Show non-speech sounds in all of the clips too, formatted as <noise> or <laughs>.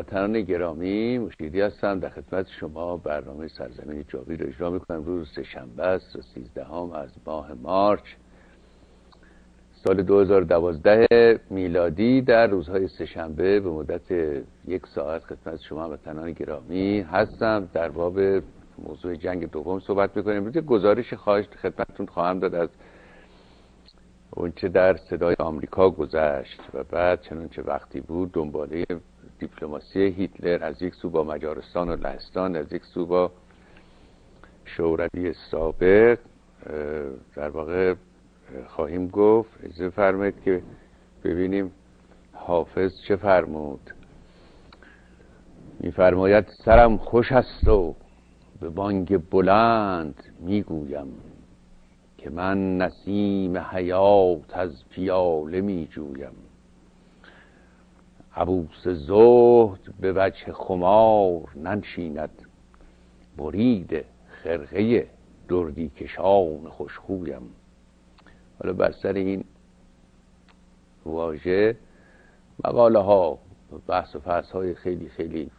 وطنان گرامی مشیدی هستم در خدمت شما برنامه سرزمین جاوید رو اجرا می‌کنم. روز سهشنبه است و سیزدهم از ماه مارچ سال 2012 میلادی. در روزهای سهشنبه به مدت یک ساعت خدمت شما وطنان گرامی هستم. در باب موضوع جنگ دوم صحبت می‌کنیم. امروز گزارش خواهش خدمتتون خواهم داد از اونچه در صدای آمریکا گذشت و بعد چنانچه وقتی بود دنباله دیپلماسی هیتلر از یک سو با مجارستان و لهستان از یک سو با شوروی سابق در واقع خواهیم گفت اجازه فرمایید که ببینیم حافظ چه فرمود. میفرماید سرم خوش است و به بانگ بلند می‌گویم که من نسیم حیات از پیاله میجویم. عبوس زهد به وجه خمار ننشیند. برید خرقه دردی کشان خوشخویم. حالا بر سر این واژه مقاله ها بحث و فحص های خیلی خیلی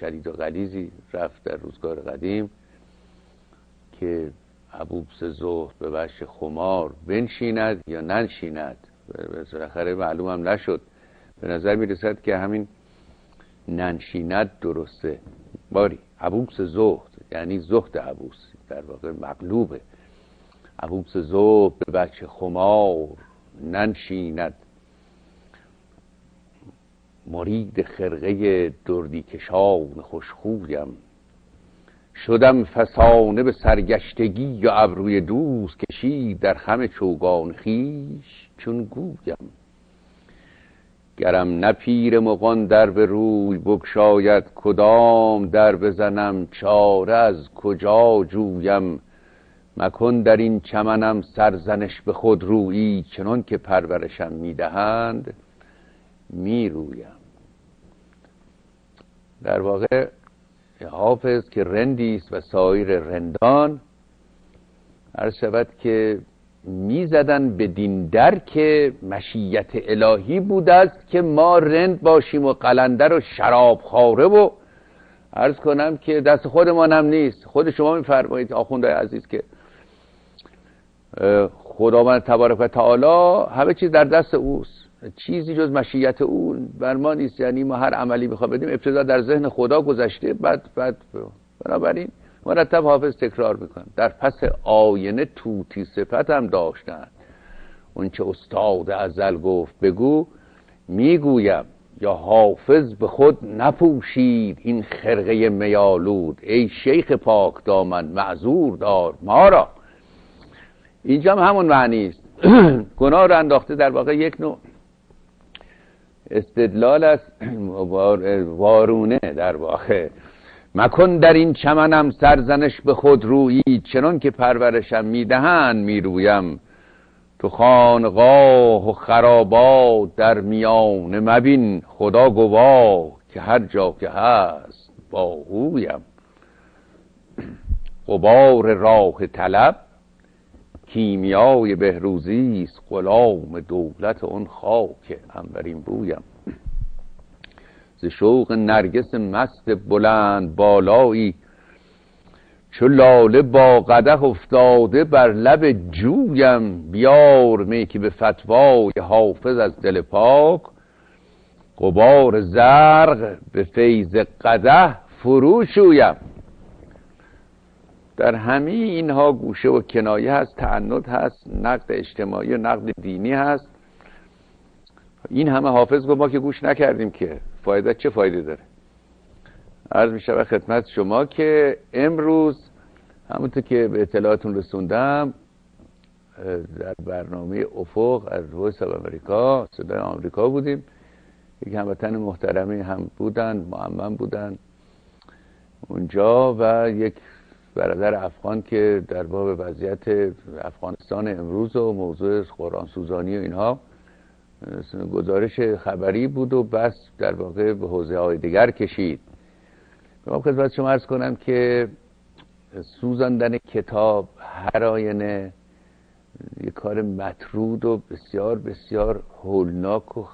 شدید و غلیزی رفت در روزگار قدیم که عبوس زهد به وجه خمار بنشیند یا ننشیند. بالاخره معلوم هم نشد. به نظر می رسد که همین ننشیند درسته. باری عبوس زهد یعنی زهد عبوس در واقع مقلوبه عبوس زهد به بچه خمار ننشیند. مرید خرقه دردی کشان خوشخویم. شدم فسانه به سرگشتگی یا ابروی دوست کشید در خم چوگان خیش چون گویم. گرم نپیر مقان در به روی بگشاید کدام در بزنم چاره از کجا جویم؟ مکن در این چمنم سرزنش به خود رویی چنان که پرورشم می‌دهند می‌رویم. در واقع حافظ که رندی است و سایر رندان هر شود که می‌زدن به دین درک مشیت الهی بود است که ما رند باشیم و قلندر و شراب خاره و عرض کنم که دست خودمان هم نیست. خود شما میفرمایید آخونده عزیز که خداوند تبارک و تعالی همه چیز در دست اوست. چیزی جز مشیت او بر ما نیست. یعنی ما هر عملی می‌خوام بدیم ابتدا در ذهن خدا گذشته بعد بعد بنابراین مرتب حافظ تکرار می‌کنم در پس آینه توتی صفت هم داشتن اون چه استاد ازل گفت بگو می‌گویم یا حافظ به خود نپوشید این خرقه میالود. ای شیخ پاک دامن معذور دار ما را. اینجا هم همون معنی است. <clears throat> گناه رو انداخته در واقع یک نوع استدلال است. <clears throat> وارونه در واقع. مکن در این چمنم سرزنش به خود رویی چنان که پرورشم می‌دهند می‌رویم. تو خانقاه و خرابات در میان مبین خدا گواه که هر جا که هست با اویم. قبار راه طلب کیمیای بهروزی است غلام دولت اون خاک انورین بویم ز شوق نرگس مست بلند بالایی چو لاله با قده افتاده بر لب جویم. بیار می که به فتوای حافظ از دل پاک. قبار زرق به فیض قده فرو شویم در همه اینها گوشه و کنایه هست تعنت هست نقد اجتماعی و نقد دینی هست. این همه حافظ گفت ما که گوش نکردیم که فایده چه فایده داره؟ عرض می شود خدمت شما که امروز همونطور که به اطلاعاتون رسوندم در برنامه افق از ویس آف امریکا صدای آمریکا بودیم. یک هموطن محترمی هم بودن معمم بودن اونجا و یک برادر افغان که در باب وضعیت افغانستان امروز و موضوع قرآن سوزانی و اینها گزارش خبری بود و بس در واقع به حوزه های دیگر کشید. من خدمت شما ارز کنم که سوزاندن کتاب هر آینه یک کار مطرود و بسیار بسیار هولناک و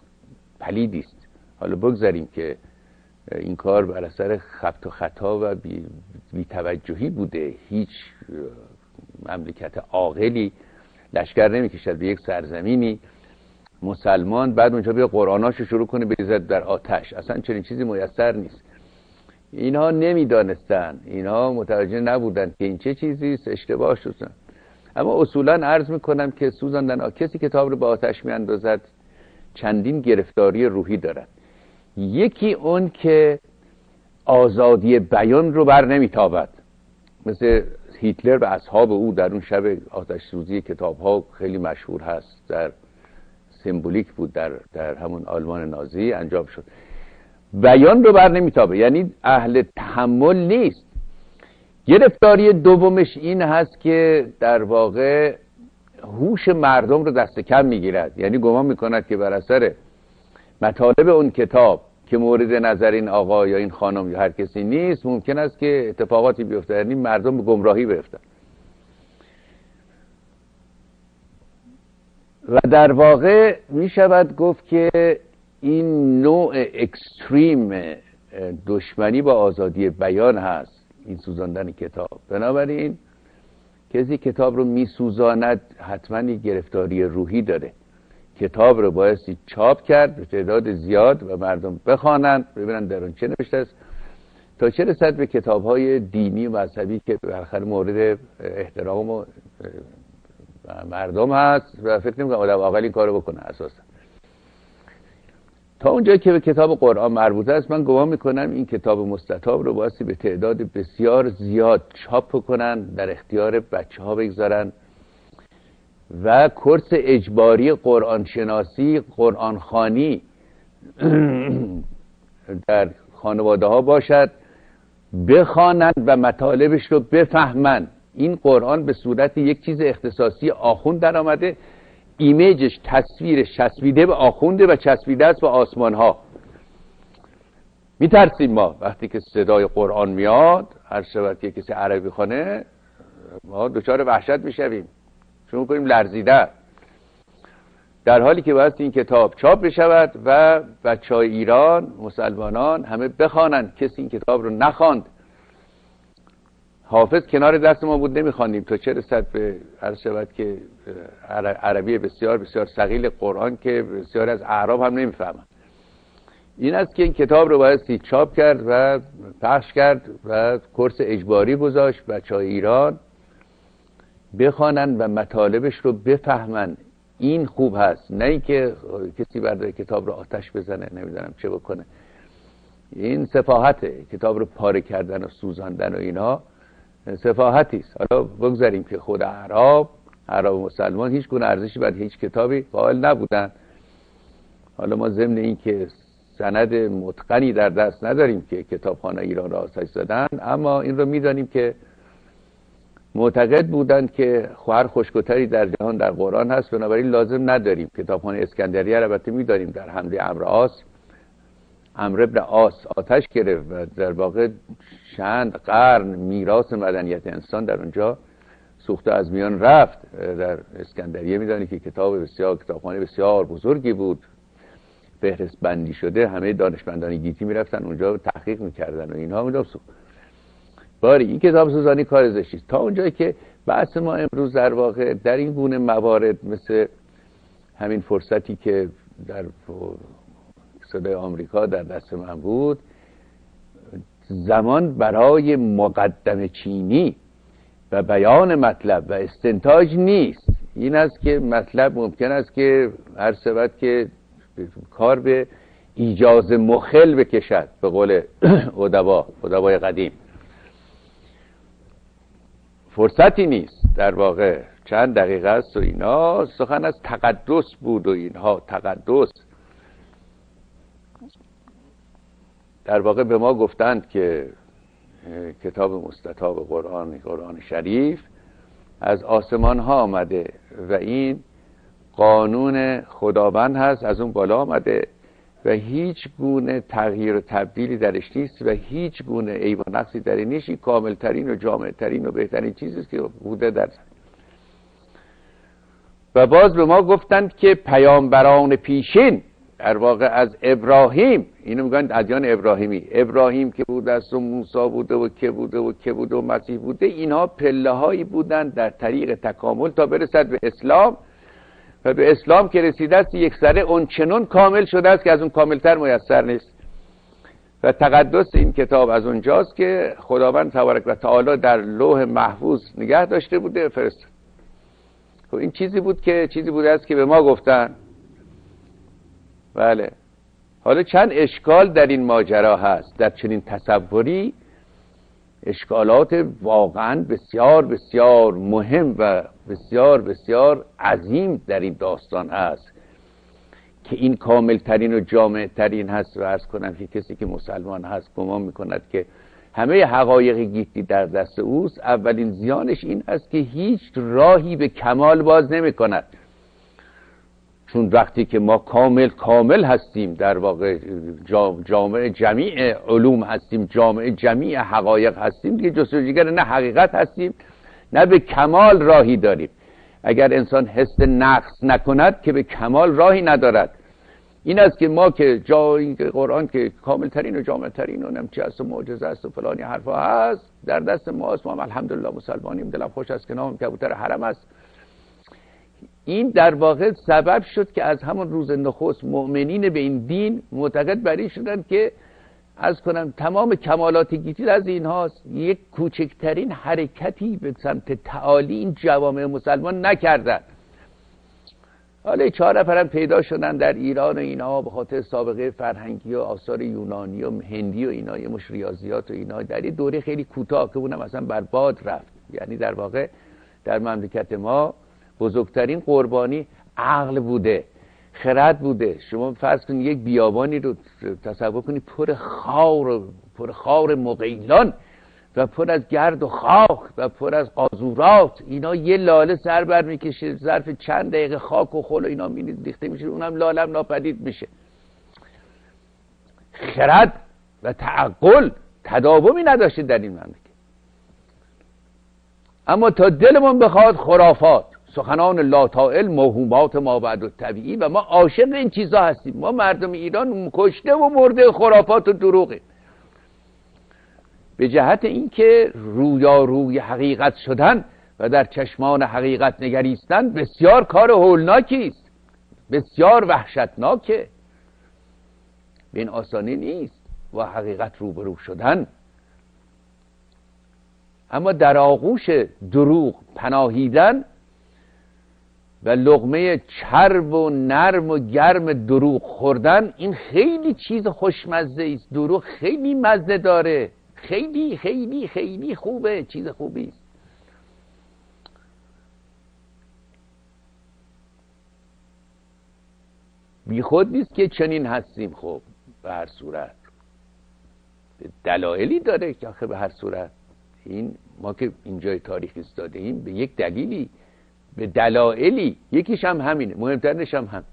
پلیدی است. حالا بگذاریم که این کار بر اثر خبت و خطا و بی, توجهی بوده. هیچ مملکت عاقلی لشکر نمی‌کشد به یک سرزمینی مسلمان بعد اونجا بیا قرآناشو شروع کنه بریزد در آتش. اصلا چنین چیزی میسر نیست. اینها نمی‌دانستن. اینها متوجه نبودن که این چه چیزی است اشتباه شدن اما اصولا عرض می‌کنم که سوزاندن کسی کتاب رو به آتش میاندازد چندین گرفتاری روحی دارد. یکی اون که آزادی بیان رو بر نمیتابد. مثل هیتلر و اصحاب او در اون شب آتش سوزی کتاب ها خیلی مشهور هست. در سمبولیک بود در, در همون آلمان نازی انجام شد. بیان رو بر نمیتابه. یعنی اهل تحمل نیست. گرفتاری دومش این هست که در واقع هوش مردم رو دست کم می‌گیرد. یعنی گمان می‌کند که بر اثر مطالب اون کتاب که مورد نظر این آقا یا این خانم یا هر کسی نیست ممکن است که اتفاقاتی بیفته. یعنی مردم به گمراهی بیفتن و در واقع می شود گفت که این نوع اکستریم دشمنی با آزادی بیان هست این سوزاندن کتاب. بنابراین کسی کتاب رو میسوزاند حتما گرفتاری روحی داره. کتاب رو بایستی چاپ کرد به تعداد زیاد و مردم بخوانند ببینن در اون چه نوشته است. تا چه رسد به کتاب های دینی و مذهبی که بالاخره مورد احترام و مردم هست و فکر نمی‌کنم آدم اول این کارو بکنه اساسا. تا اونجایی که به کتاب قرآن مربوطه است من گمان می‌کنم این کتاب مستطاب رو بایستی به تعداد بسیار زیاد چاپ کنن در اختیار بچه ها بگذارن و کورس اجباری قرآن شناسی قرآن خانی <clears throat> در خانواده ها باشد بخوانند و مطالبش رو بفهمند. این قرآن به صورت یک چیز اختصاصی آخوند در آمده. ایمیجش تصویرش چسبیده به آخونده و چسبیده است به آسمان ها میترسیم ما وقتی که صدای قرآن میاد هر شود که کسی عربی خانه ما دچار وحشت می‌شویم. شروع کنیم لرزیده در حالی که باید این کتاب چاپ بشود و بچه های ایران مسلمانان همه بخوانند. کسی این کتاب رو نخواند. حافظ کنار دست ما بود نمی‌خوانیم تا چه رسد به عرض شود که عربی بسیار بسیار سقیل قرآن که بسیار از اعراب هم نمی‌فهمن این است که این کتاب رو باید چاپ کرد و پخش کرد و کورس اجباری گذاشت بچه های ایران بخوانن و مطالبش رو بفهمن. این خوب هست. نه اینکه کسی برده کتاب رو آتش بزنه نمی‌دونم چه بکنه. این سفاهته کتاب رو پاره کردن و سوزاندن و اینها سفاهتی است. حالا بگذاریم که خود عرب عرب مسلمان هیچ گونه ارزشی بعد هیچ کتابی قائل نبودن. حالا ما ضمن این که سند متقنی در دست نداریم که کتابخانه ایران را آتش زدن اما این رو می‌دانیم که معتقد بودند که خواهر خوشگتری در جهان در قرآن هست. بنابراین لازم نداریم کتابخانه اسکندریه البته می‌دانیم در حمله امر امر ابن آس آتش گرفت و در واقع چند قرن میراث مدنیت انسان در اونجا سوخته از میان رفت. در اسکندریه میدانی که کتاب بسیار کتابخانه بسیار بزرگی بود. فهرست بندی شده همه دانشمندان گیتی می‌رفتن اونجا تحقیق می‌کردن و اینها می‌دونم. باری این کتاب سوزانی کار زشتی تا اونجایی که بحث ما امروز در واقع در این گونه موارد مثل همین فرصتی که در صدای آمریکا در دست من بود زمان برای مقدم چینی و بیان مطلب و استنتاج نیست. این است که مطلب ممکن است که هر سبت که کار به ایجاز مخل بکشد به قول ادبا ادبای قدیم. فرصتی نیست در واقع. چند دقیقه است و اینا. سخن از تقدس بود و اینها. تقدس. در واقع به ما گفتند که کتاب مستطاب قرآن قرآن شریف از آسمان ها آمده و این قانون خداوند هست از اون بالا آمده و هیچ گونه تغییر و تبدیلی درش نیست و هیچ گونه عیب و نقصی در این نیست. کاملترین و جامعترین و بهترین چیزی که بوده در و باز به ما گفتند که پیامبران پیشین در واقع از ابراهیم اینو میگن ادیان ابراهیمی. ابراهیم که بود است و موسی بوده و که بوده و که بوده و مسیح بوده اینها پله هایی بودن در طریق تکامل تا برسد به اسلام. و به اسلام که رسیده است یک سره اون چنون کامل شده است که از اون کاملتر میسر نیست. و تقدس این کتاب از اونجاست که خداوند تبارک و تعالی در لوح محفوظ نگه داشته بوده فرست خب این چیزی بود که چیزی بوده است که به ما گفتن. بله. حالا چند اشکال در این ماجرا هست؟ در چنین تصوری اشکالات واقعا بسیار بسیار مهم و بسیار بسیار عظیم در این داستان هست که این کامل ترین و جامع ترین هست. و ارز کنم که کسی که مسلمان هست گمان می‌کند که همه حقایق گیتی در دست اوست. اولین زیانش این است که هیچ راهی به کمال باز نمی کند چون وقتی که ما کامل کامل هستیم در واقع جامعه جمیع علوم هستیم جامعه جمیع حقایق هستیم دیگه جستجوگر نه حقیقت هستیم نه به کمال راهی داریم. اگر انسان حس نقص نکند که به کمال راهی ندارد. این است که ما که جایی قرآن که کامل ترین و جامع ترین و نمچه است و معجزه است و فلانی حرفا هست در دست ما است ما الحمدلله مسلمانیم دلم خوش است که نام کبوتر حرم است. این در واقع سبب شد که از همون روز نخست مؤمنین به این دین معتقد بری شدن که از کنم تمام کمالات گیتی از این هاست. یک کوچکترین حرکتی به سمت تعالی این جوامع مسلمان نکردن. حالا چهار نفرم پیدا شدن در ایران و اینا به خاطر سابقه فرهنگی و آثار یونانی و هندی و اینا یه مش ریاضیات و اینا. در یه دوره خیلی کوتاه که اونم اصلا بر باد رفت. یعنی در واقع در مملکت ما بزرگترین قربانی عقل بوده خرد بوده. شما فرض کنید یک بیابانی رو تصور کنید پر خار پر خار مقیلان و پر از گرد و خاک و پر از قازورات اینا یه لاله سر بر می‌کشه ظرف چند دقیقه خاک و خل و اینا ریخته میشه اونم لالم ناپدید میشه. خرد و تعقل تداومی نداشته در این مملکت. اما تا دلمون بخواد خرافات سخنان لاتائل موهومات ما بعد و طبیعی و ما عاشق این چیزا هستیم. ما مردم ایران کشته و مرده خرافات و دروغه به جهت اینکه روی حقیقت شدن و در چشمان حقیقت نگریستن بسیار کار هولناکی است. بسیار وحشتناکه. به این آسانی نیست و حقیقت روبرو شدن. اما در آغوش دروغ پناهیدن و لغمه چرب و نرم و گرم دروغ خوردن این خیلی چیز خوشمزه است. دروغ خیلی مزه داره. خیلی خیلی خیلی خوبه. چیز خوبی است. بی خود نیست که چنین هستیم خب به هر صورت. دلایلی داره که آخه به هر صورت. این ما که اینجای تاریخ استاده ایم به یک دلیلی به دلایلی. یکیش هم همینه. مهمترینش هم هم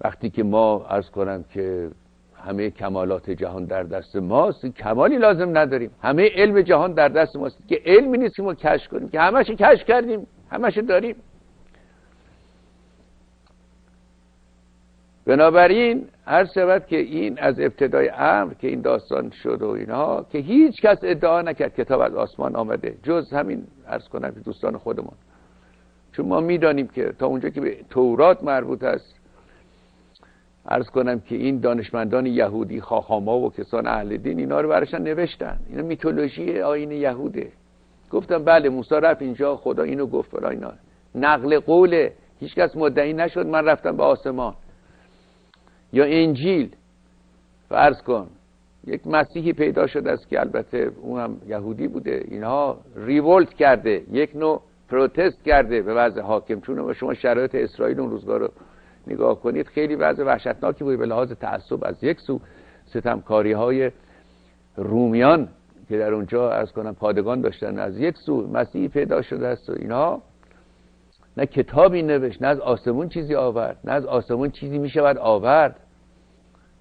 وقتی که ما از کنم که همه کمالات جهان در دست ماست کمالی لازم نداریم. همه علم جهان در دست ماست. که علمی نیست که ما کش کنیم که همش کش کردیم همش داریم. بنابراین هر شود که این از ابتدای امر که این داستان شد و اینها که هیچ کس ادعا نکرد کتاب از آسمان آمده جز همین ارز کنم دوستان خودمان چون ما می‌دانیم که تا اونجا که به تورات مربوط است ارز کنم که این دانشمندان یهودی خاخاما و کسان اهل دین اینا رو برشان نوشتن. اینا میتولوژی آین یهوده. گفتم بله موسی رفت اینجا خدا اینو گفت برای اینا. نقل قوله هیچکس مدعی نشد من رفتم به آسمان. یا انجیل. فرض کن یک مسیحی پیدا شده است که البته اون هم یهودی بوده. اینها ریولت کرده یک نوع پروتست کرده به وضع حاکم. چون شما شرایط اسرائیل اون روزگار رو نگاه کنید خیلی وضع وحشتناکی بود. به لحاظ تعصب از یک سو ستمکاری های رومیان که در اونجا از کنم پادگان داشتن از یک سو مسیحی پیدا شده است و اینها نه کتابی نوشت نه از آسمون چیزی آورد نه از آسمون چیزی می‌شود آورد.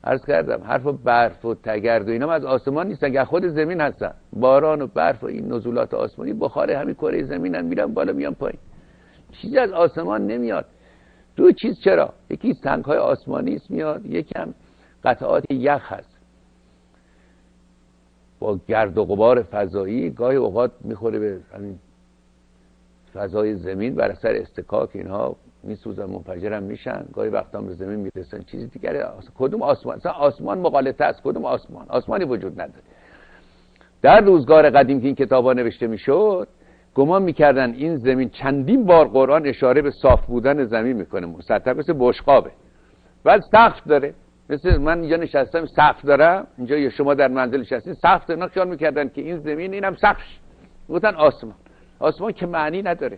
عرض کردم حرف و برف و تگرد و اینا از آسمان نیستن که خود زمین هستن. باران و برف و این نزولات آسمانی بخار همین کره زمین هم میرن بالا میان پایین. چیزی از آسمان نمیاد. دو چیز چرا؟ یکی سنگ های آسمانی است میاد یکم قطعات یخ هست. با گرد و غبار فضایی گاهی اوقات می‌خوره به همین فضای زمین بر اثر استکاک اینها. میسوزن منفجرم میشن. گاهی وقتا به زمین می‌رسن. چیزی دیگری کدوم آسمان؟ اصلا آسمان مقالطه است. کدوم آسمان؟ آسمانی وجود نداره. در روزگار قدیم که این کتاب نوشته می‌شد گمان می‌کردن این زمین چندین بار قرآن اشاره به صاف بودن زمین می‌کنه. مسطح مثل بشقابه. بعد سقف داره. مثل من اینجا نشستم سقف دارم. اینجا یا شما در منزل نشستین سقف اینا خیال می‌کردن که این زمین اینم سقفش. گفتن آسمان. آسمان که معنی نداره.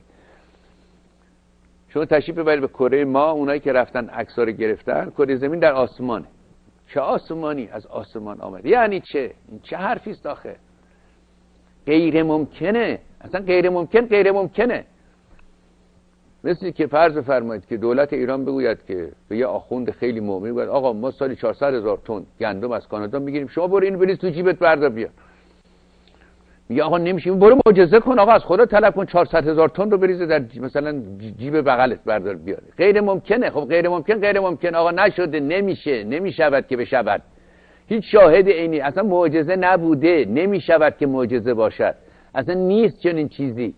شما تشریف ببرید به کره ما اونایی که رفتن عکسا رو گرفتن کره زمین در آسمانه. چه آسمانی از آسمان آمده؟ یعنی چه؟ این چه حرفی است آخه؟ غیر ممکنه. اصلا غیر ممکن غیر ممکنه. مثل که فرض فرمایید که دولت ایران بگوید که به یه آخوند خیلی مؤمن بگوید آقا ما سالی 400 هزار تن گندم از کانادا می‌گیریم شما برو اینو بریز تو جیبت بردار بیا. میگه آقا نمیشه. برو معجزه کن آقا از خدا طلب کن 400 هزار تن رو بریزه در مثلا جیب بغلت بردار بیاره. غیر ممکنه. خب غیر ممکن غیر ممکن. آقا نشده نمیشه. نمی‌شود که بشود. هیچ شاهد عینی. اصلا معجزه نبوده. نمی‌شود که معجزه باشد. اصلا نیست چنین چیزی.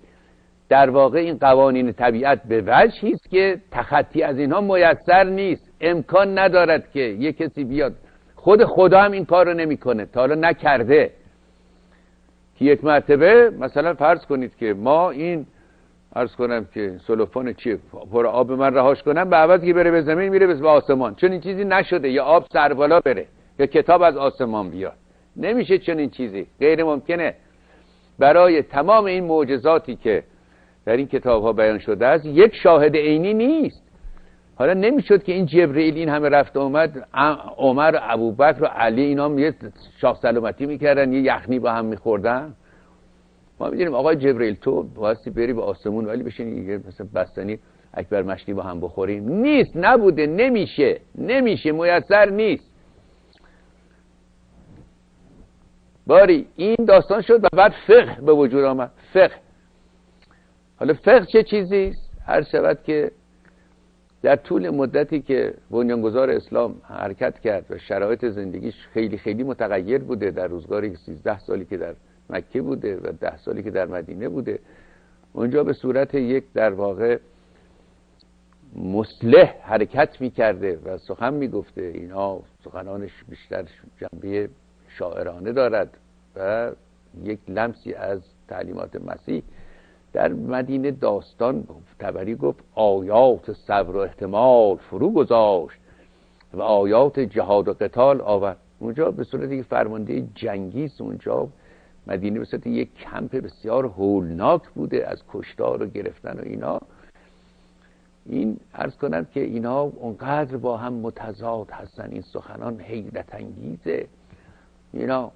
در واقع این قوانین طبیعت به وجهی است که تخطی از اینها میسر نیست. امکان ندارد که یه کسی بیاد. خود خدا هم این کار نمی‌کنه. تا حالا نکرده. که یک مرتبه مثلا فرض کنید که ما این عرض کنم که سلوفان چیه پر آب من رهاش کنم به عوض که بره به زمین میره به آسمان. چون این چیزی نشده یا آب سر بالا بره یا کتاب از آسمان بیاد. نمیشه چنین چیزی. غیر ممکنه. برای تمام این معجزاتی که در این کتاب ها بیان شده است یک شاهد عینی نیست. حالا نمی‌شد که این جبرئیل این همه رفت اومد عمر و ابوبکر و علی اینا یه شاخ سلامتی می‌کردن یه یخنی با هم میخوردن. ما می‌دونیم آقای جبرئیل تو بایستی بری به آسمون ولی بشین یه مثلا بستنی اکبر مشتی با هم بخوریم. نیست نبوده نمیشه نمیشه میسر نیست. باری این داستان شد و بعد فقه به وجود آمد. فقه. حالا فقه چه چیزی هر شود که در طول مدتی که بنیانگذار اسلام حرکت کرد و شرایط زندگیش خیلی خیلی متغیر بوده در روزگاری 13 سالی که در مکه بوده و ده سالی که در مدینه بوده اونجا به صورت یک در واقع مسلح حرکت می‌کرده و سخن می‌گفته. اینها سخنانش بیشتر جنبه شاعرانه دارد و یک لمسی از تعلیمات مسیح در مدینه داستان تبری گفت آیات صبر و احتمال فرو گذاشت و آیات جهاد و قتال آورد. اونجا به صورت یک فرمانده جنگی اونجا مدینه به صورت یک کمپ بسیار هولناک بوده از کشتار و گرفتن و اینا. این ارز کنم که اینا اونقدر با هم متضاد هستن این سخنان حیرت انگیزه. اینا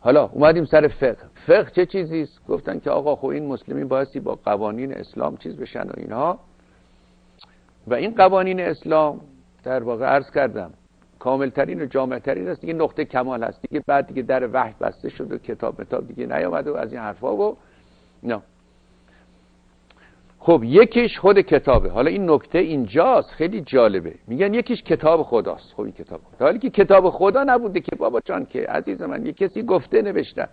حالا اومدیم سر فقه. فقه چه چیزی است؟ گفتن که آقا خب این مسلمین بایستی با قوانین اسلام چیز بشن و اینها. و این قوانین اسلام در واقع عرض کردم کاملترین و جامعترین است. دیگه نقطه کمال هست. دیگه بعد دیگه در وحی بسته شد و کتاب متاب دیگه نیامده و از این حرفا و نه خب یکیش خود کتابه. حالا این نکته اینجاست خیلی جالبه. میگن یکیش کتاب خداست. خب این کتاب خدا. حالی که کتاب خدا نبوده که بابا جان که عزیز من یه کسی گفته نوشتن.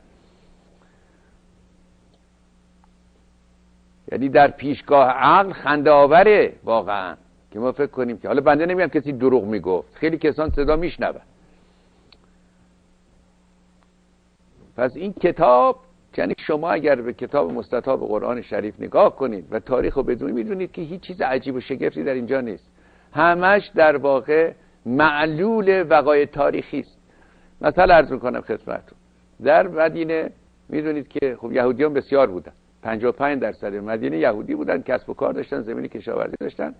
یعنی در پیشگاه عقل خنده آوره واقعا. که ما فکر کنیم که حالا بنده نمیگم کسی دروغ می‌گفت. خیلی کسان صدا میشنون. پس این کتاب یعنی شما اگر به کتاب مستطاب قرآن شریف نگاه کنید و تاریخ رو بدونید می‌دونید که هیچ چیز عجیب و شگفتی در اینجا نیست. همش در واقع معلول وقای تاریخی است. مثلا عرض می‌کنم خدمتتون. در مدینه می‌دونید که خب یهودیان بسیار بودن. 55 درصد مدینه یهودی بودن کسب و کار داشتن زمینی کشاورزی داشتن.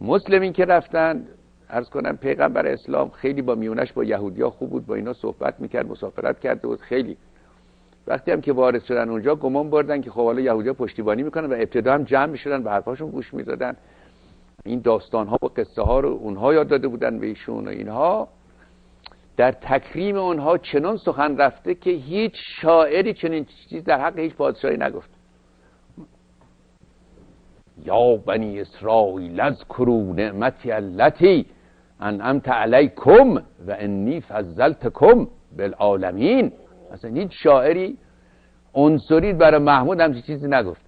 مسلمین که رفتن ارز کنم پیغمبر اسلام خیلی با میونش با یهودیا خوب بود با اینا صحبت می‌کرد مسافرت کرده بود. خیلی وقتی هم که وارد شدن اونجا گمان بردن که خب حالا یهودیا پشتیبانی می‌کنن و ابتدا هم جمع می‌شدن و حرفاشون گوش می‌دادن. این داستان ها و قصه ها رو اونها یاد داده بودن به ایشون و اینها. در تکریم اونها چنان سخن رفته که هیچ شاعری چنین چیز در حق هیچ پادشاهی نگفت. یا بنی اسرائیل از کرو نعمتی التي انعمت علیکم و انی فضلتکم بالعالمین. اصلا هیچ شاعری عنصری برای محمود همچین چیزی نگفت.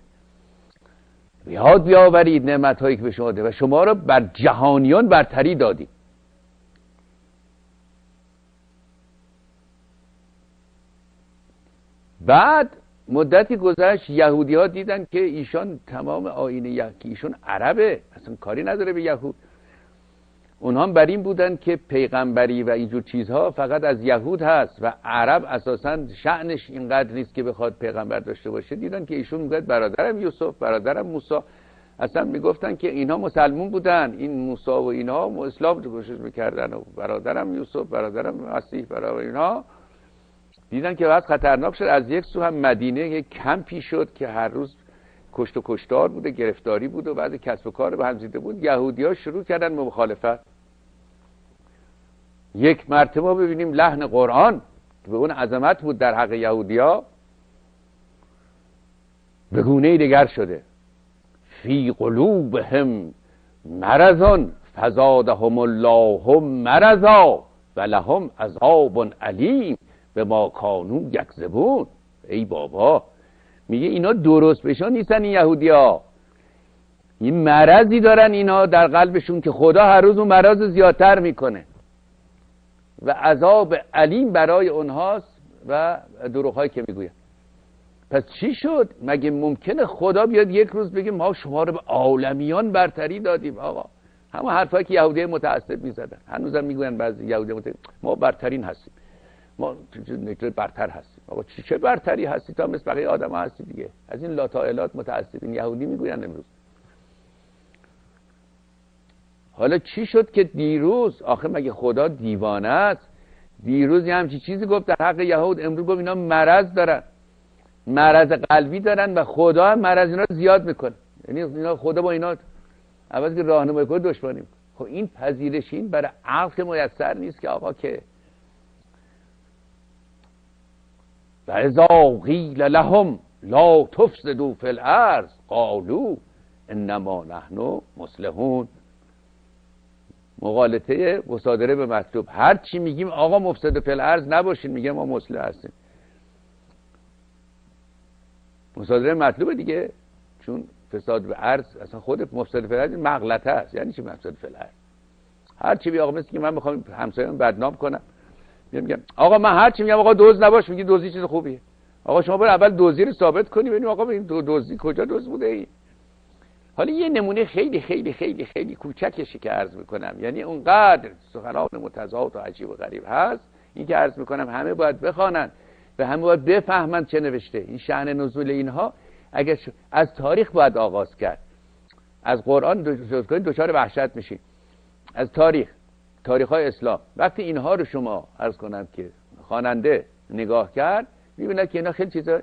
یاد بیاورید نعمت هایی که به شما ده و شما را بر جهانیان برتری دادیم بعد مدتی گذشت یهودی ها دیدن که ایشان تمام آینه ایشون عربه اصلا کاری نداره به یهود. اونها بر این بودن که پیغمبری و اینجور چیزها فقط از یهود هست و عرب اساسا شعنش اینقدر نیست که بخواد پیغمبر داشته باشه. دیدن که ایشون میگه برادرم یوسف برادرم موسی. اصلا می‌گفتن که اینها مسلمون بودن. این موسی و اینها اسلام رو می‌کردن و برادرم یوسف برادرم مسیح برادر اینها. دیدن که بعد خطرناک شد. از یک سو هم مدینه یک کمپی شد که هر روز کشت و کشتار بوده گرفتاری بود و بعد کسب و کار به هم زیده بود. یهودی ها شروع کردن مخالفت. یک مرتبه ببینیم لحن قرآن به اون عظمت بود در حق یهودی ها به گونه دیگر شده. فی قلوبهم مرضون فزادهم الله مرضا و لهم عذاب علیم به ما کانو یکذبون. ای بابا میگه اینا درست بشان نیستن این یهودی ها این مرضی دارن اینا در قلبشون که خدا هر روز اون مرض زیادتر می‌کنه. و عذاب علیم برای اونهاست و دروغهایی که می‌گوید. پس چی شد؟ مگه ممکنه خدا بیاد یک روز بگه ما شما رو به عالمیان برتری دادیم؟ آقا همه حرفایی که یهودی متعصب می‌زدن. هنوزم می‌گوین بعضی یهودی متعصب. ما برترین هستیم. ما برتر هستیم. آقا چه برتری هستی تا مثل بقیه آدم هستی دیگه؟ از این لاتائلات متعصبین یهودی می‌گوین امروز. حالا چی شد که دیروز؟ آخه مگه خدا دیوانه است؟ دیروز یه همچی چیزی گفت در حق یهود امروز گفت اینا مرض دارن. مرض قلبی دارن و خدا هم مرض اینا زیاد می‌کنه. یعنی اینا خدا با اینا اول که راهنمایی کنه دشمنی خب این پذیرش این برای عقل میسر نیست که آقا که و ازا قیل لهم لا تفسدوا فی الارض قالو انما نحن مسلحون مقالطه مصادره به مطلوب. هر چی میگیم آقا مفسد فی الارض نباشین میگه ما مسلح هستیم. مصادره مطلوبه دیگه. چون فساد به عرض اصلا خود مفسد فی الارض مغلطه است. یعنی چی مفسد فی الارض؟ هر چی بی آقا مثل که من می‌خوام همسایه‌ام بدنام کنم. میگم آقا من هر چی میگم آقا دوز نباش میگی دوزی چیز خوبیه. آقا شما برو اول دوزی رو ثابت کنی ببینیم آقا این دوزی کجا دوز بوده ای؟ حالا یه نمونه خیلی خیلی خیلی خیلی کوچکشی که عرض می‌کنم. یعنی اونقدر سخنان متضاد و عجیب و غریب هست. این که عرض می‌کنم همه باید بخوانن و همه باید بفهمند چه نوشته. این شعن نزول اینها اگر از تاریخ باید آغاز کرد. از قرآن دچار وحشت میشین از تاریخ تاریخ های اسلام. وقتی اینها رو شما عرض کنم که خواننده نگاه کرد می‌بینه که اینا خیلی چیزا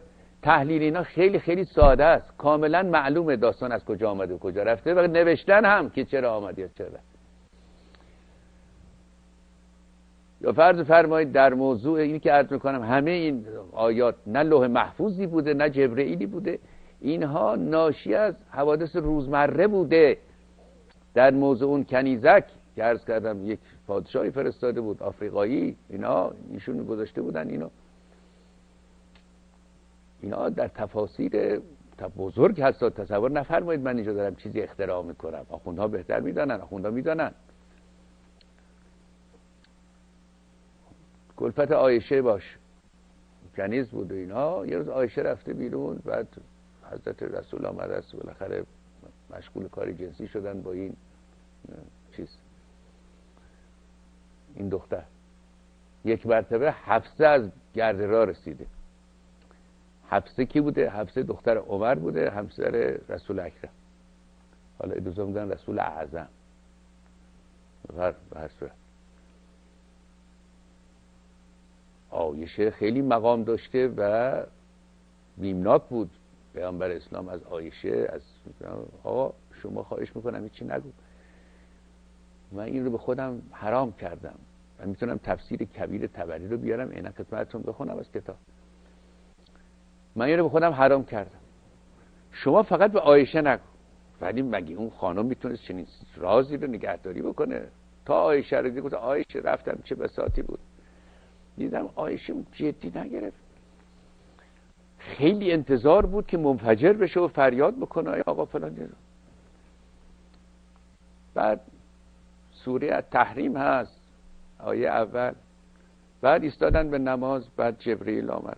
تحلیل اینا خیلی خیلی ساده است. کاملا معلومه داستان از کجا آمده و کجا رفته و نوشتن هم که چرا آمد یا چرا یا فرض فرمایید در موضوع اینی که عرض می‌کنم همه این آیات نه لوح محفوظی بوده نه جبرئیلی بوده. اینها ناشی از حوادث روزمره بوده. در موضوع اون کنیزک که عرض کردم یک پادشاهی فرستاده بود آفریقایی اینا ایشون گذاشته بودن اینو. اینا در تفاسیر بزرگ هست تصور نفرمایید من اینجا دارم چیزی اختراع می‌کنم. آخوندها بهتر می‌دانن آخوندها می‌دانن. گلفت آیشه باش. کنیز بود و اینا. یه روز آیشه رفته بیرون بعد حضرت رسول آمده است بالاخره مشغول کاری جنسی شدن با این چیز. این دختر. یک مرتبه حفظه از گرد را رسیده. حفظه کی بوده؟ حفظه دختر عمر بوده؟ همسر رسول اکرم. حالا ادوزا میگن رسول اعظم. هر صورت. آیشه خیلی مقام داشته و بیمناک بود. پیامبر اسلام از آیشه از آقا شما خواهش می‌کنم هیچی نگو. من این رو به خودم حرام کردم. و می‌تونم تفسیر کبیر تبری رو بیارم اینا خدمتتون بخونم از کتاب. من این رو به خودم حرام کردم. شما فقط به آیشه نگو. ولی مگه اون خانم می‌تونست چنین رازی رو نگهداری بکنه؟ تا آیشه رو گفت آیشه رفتم چه بساتی بود. دیدم آیشه جدی نگرفت. خیلی انتظار بود که منفجر بشه و فریاد بکنه آیا آقا فلان بعد سوره تحریم هست آیه اول. بعد ایستادن به نماز بعد جبریل آمد.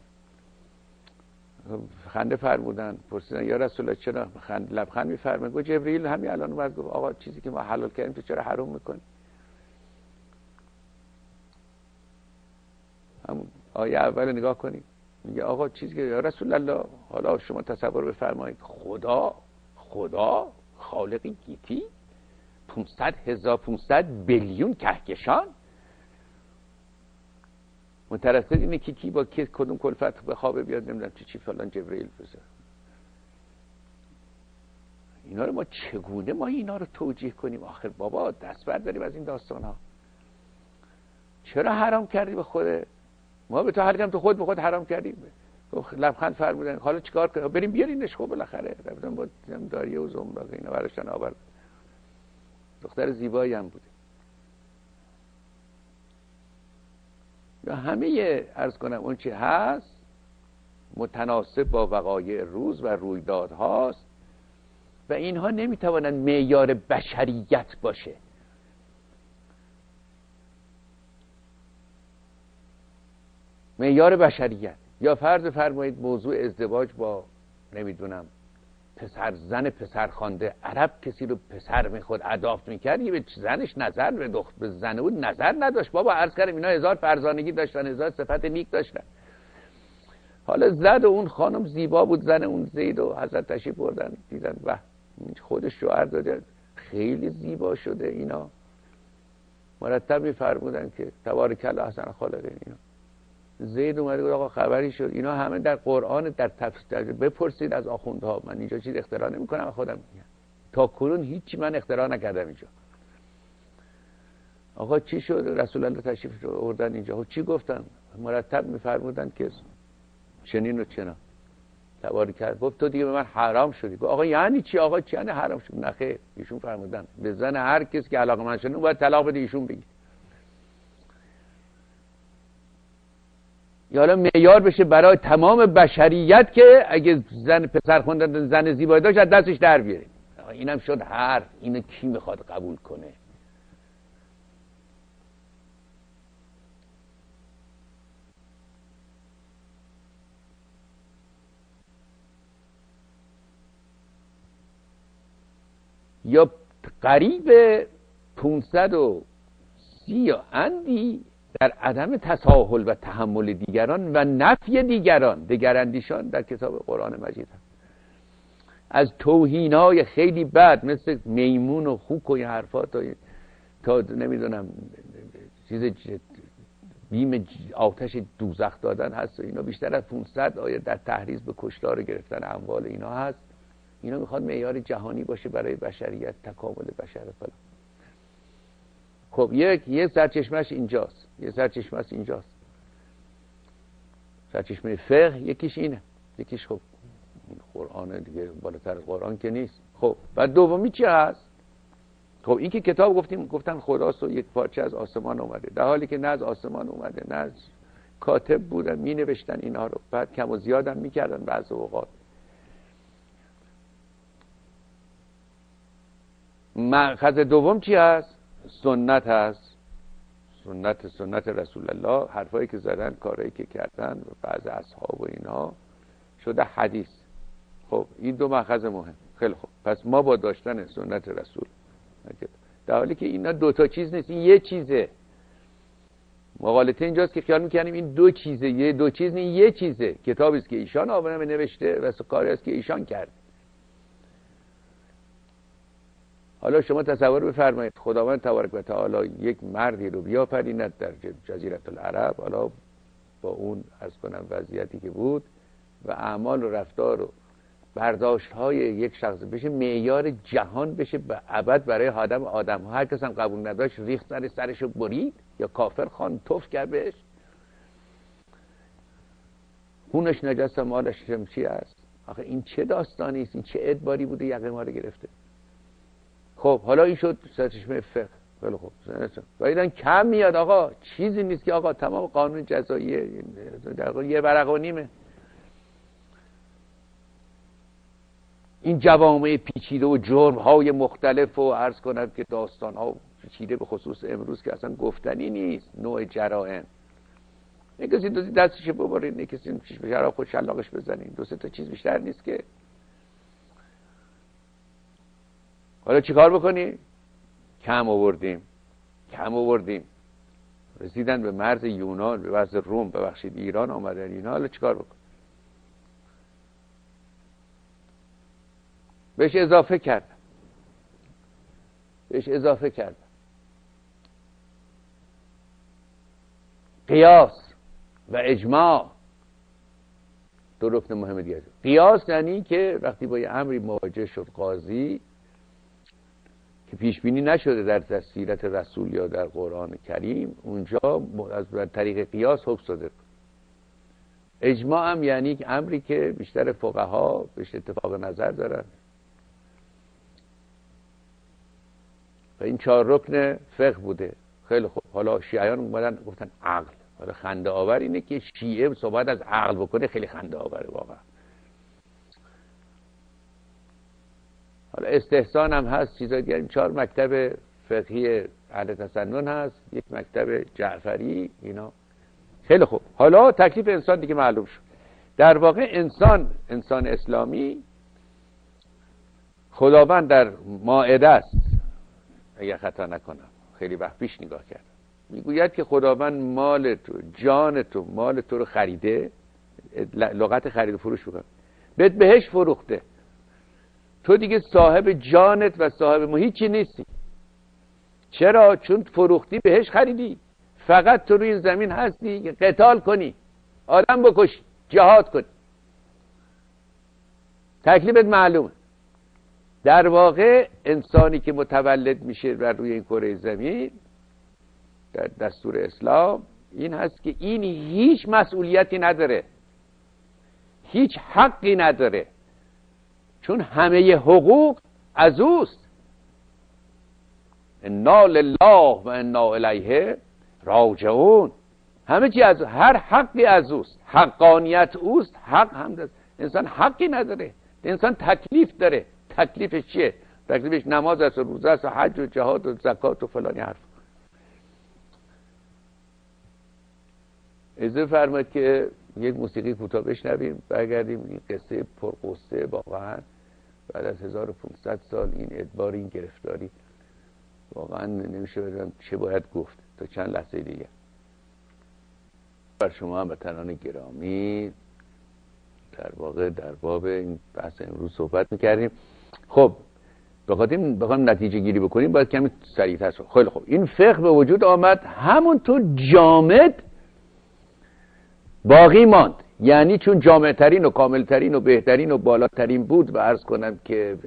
خنده فرمودن پرسیدن یا رسول الله چرا خند لبخند میفرمه گفت جبریل همین الان اومد گفت آقا چیزی که ما حلال کردیم تو چرا حرام می‌کنی؟ آیه اول نگاه کنید میگه آقا چیزی که یا رسول الله حالا شما تصور بفرمایید. خدا؟ خدا؟ خالق گیتی؟ 500 هزار 500 بیلیون کهکشان؟ مترسد اینه که کی با کی کدوم کلفت به خواب بیاد نمی‌دونم چی چی فلان جبرئیل بزن. اینا رو ما چگونه ما اینا رو توجیه کنیم؟ آخر بابا دست داریم از این داستان ها چرا حرام کردی به خوده ما به تو هر تو خود به خود حرام کردیم. لبخند فرمودن حالا چیکار کنیم؟ بریم بیارینش خب بالاخره. رفتم با داریه و زمرا اینا براشتن آورد. دختر زیبایی هم بوده یا همه ارز کنم اون چی هست متناسب با وقایع روز و رویداد هاست و اینها نمی‌توانند معیار بشریت باشه. معیار بشریت. یا فرض فرمایید موضوع ازدواج با نمی‌دونم پسر زن پسر خانده عرب کسی رو پسر میخود ادافت می‌کرد یه به زنش نظر به دخت به زن او نظر نداشت. بابا عرض کردم اینا هزار فرزانگی داشتن هزار صفت نیک داشتن. حالا زد اون خانم زیبا بود زن اون زید و حضرت تشریف بردن دیدن و خودش شوهر داده خیلی زیبا شده اینا. مرتب میفرمودن که تبارک الله احسن خالقین اینا. زید اومده بود آقا خبری شد. اینا همه در قرآن در تفسیر بپرسید از آخوندها. من اینجا چیز اختراع نمی کنم خودم میگم. تا کنون هیچی من اختراع نکردم اینجا. آقا چی شد؟ رسول الله تشریف آوردن اینجا. خب چی گفتن؟ مرتب میفرمودن که چنین و چنا تباری کرد گفت تو دیگه به من حرام شدی. گفت آقا یعنی چی؟ آقا چی یعنی حرام شد؟ نخیر ایشون فرمودن به زن هر کس که علاقه من شده باید طلاق بده ایشون بگی یا حالا معیار بشه برای تمام بشریت که اگه زن پسر خوندن زن زیبایی داشت از دستش در بیاره. اینم شد حرف. اینو کی می‌خواد قبول کنه؟ یا قریب 530 اندی در عدم تساهل و تحمل دیگران و نفی دیگران دگراندیشان در کتاب قرآن مجید هم. از توهین خیلی بد مثل میمون و خوک و این حرفات تا, تا نمی‌دونم چیز بیم آتش دوزخ دادن هست و اینا. بیشتر از 500 آیه در تحریز به کشتار گرفتن اموال اینا هست. اینا می‌خواد معیار جهانی باشه برای بشریت تکامل بشر فلان. خب یک یه سرچشمش اینجاست. یه سرچشمش اینجاست. سرچشمه فقه یکیش اینه. یکیش خب قرآن دیگه بالاتر قرآن که نیست. خب بعد دومی چی هست؟ خب این که کتاب گفتیم گفتن خداست و یک پارچه از آسمان اومده. در حالی که نه از آسمان اومده نه از کاتب بودن می نوشتن اینها رو. بعد کم و زیادم می‌کردن بعض اوقات. مأخذ دوم چی هست؟ سنت هست. سنت سنت رسول الله. حرفایی که زدن کارهایی که کردن و بعض اصحاب و اینا. شده حدیث. خب این دو مأخذ مهم. خیلی خوب. پس ما با داشتن سنت رسول. در حالی که اینا دو تا چیز نیست این یه چیزه. مقالطه اینجاست که خیال می‌کنیم این دو چیزه. یه دو چیز نیست یه چیزه. کتابی است که ایشان آورده نوشته و کاری است که ایشان کرد حالا شما تصور بفرمایید خداوند تبارک و تعالی یک مردی رو بیافریند در جزیره العرب. حالا با اون از کنم وضعیتی که بود و اعمال و رفتار و برداشت های یک شخص بشه معیار جهان بشه به ابد برای آدم. آدم هر کس هم قبول نداشت ریخت سر سرش برید. یا کافر خان توف کرد بهش. خونش نجس مالش چی است. آخه این چه داستانی است؟ این چه ادباری بوده؟ یقه ما رو گرفته. خب حالا این شد سرچشمه فقه. خیلی خوب. و کم میاد آقا. چیزی نیست که آقا تمام قانون جزایی در یه ورق و نیمه. این جوامع پیچیده و جرم های مختلف و عرض کنم که داستان ها پیچیده به خصوص امروز که اصلا گفتنی نیست. نوع جرائم. این کسی دو دستش ببارید یک کسی چیز به خود شلاقش بزنین دو سه تا چیز بیشتر نیست که حالا چیکار بکنی؟ کم آوردیم. کم آوردیم. رسیدن به مرز یونان به وضع روم ببخشید ایران آمدن اینا حالا چیکار بکن بهش اضافه کردم. بهش اضافه کردم. قیاس و اجماع. دو رکن مهم دیگه. قیاس یعنی که وقتی با یه امری مواجه شد قاضی که پیش بینی نشده در سیرت رسول یا در قرآن کریم اونجا از طریق قیاس حکم صادر اجماع هم یعنی امری که بیشتر فقها بهش اتفاق نظر دارن. و این چهار رکن فقه بوده. خیلی خوب. حالا شیعیان اومدن گفتن عقل. حالا خنده آور اینه که شیعه صحبت از عقل بکنه خیلی خنده آوره واقعا. حالا استحسان هم هست چیزا دیگه چهار مکتب فقهی اهل تسنن هست. یک مکتب جعفری اینا. خیلی خوب. حالا تکلیف انسان دیگه معلوم شد. در واقع انسان انسان اسلامی خداوند در ماعده است. اگر خطا نکنم. خیلی وقت پیش نگاه کردم. می‌گوید که خداوند مال تو جان تو مال تو رو خریده. لغت خرید فروش بکن بهت بهش فروخته. تو دیگه صاحب جانت و صاحب ما هیچی نیستی؟ چرا؟ چون فروختی بهش خریدی. فقط تو روی زمین هستی که قتال کنی. آدم بکشی جهاد کنی تکلیفت معلومه. در واقع انسانی که متولد میشه بر روی این کره زمین در دستور اسلام این هست که این هیچ مسئولیتی نداره. هیچ حقی نداره. چون همه حقوق از اوست. انا لله و انا الیه راجعون. همه چی از هر حقی از اوست. حقانیت اوست. حق هم دست. انسان حقی نداره. انسان تکلیف داره. تکلیفش چیه؟ تکلیفش نماز است و روزه است و حج و جهاد و زکات و فلانی حرف. اجازه فرماید که یک موسیقی کوتاه بشنویم برگردیم. این قصه پرقصه واقعا بعد از 1500 سال این ادبار این گرفتاری واقعا نمیشه بدم چه باید گفت تا چند لحظه دیگه. بر شما هم تنان گرامی در واقع در باب این بحث امروز صحبت می‌کردیم. خب بخاطر بخوام نتیجه گیری بکنیم باید کمی سریعتر خیلی خب این فقه به وجود آمد همونطور جامد باقی ماند. یعنی چون جامعترین و کاملترین و بهترین و بالاترین بود و عرض کنم که